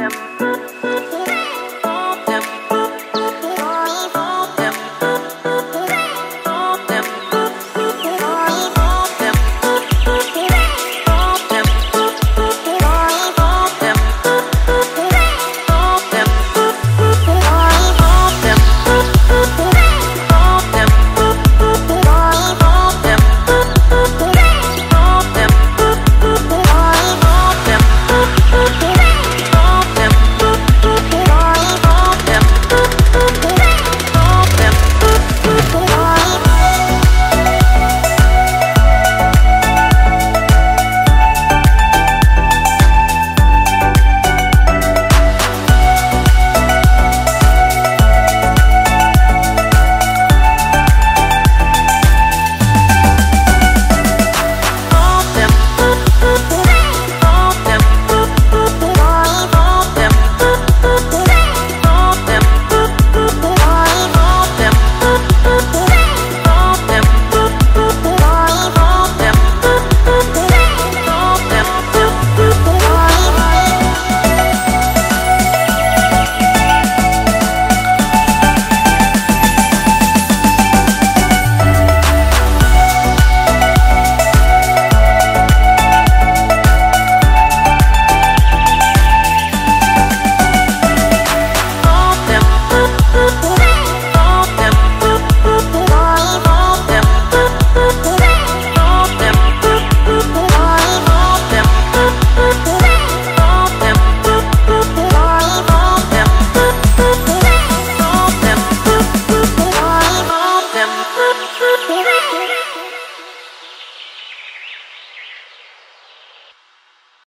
всем. Here I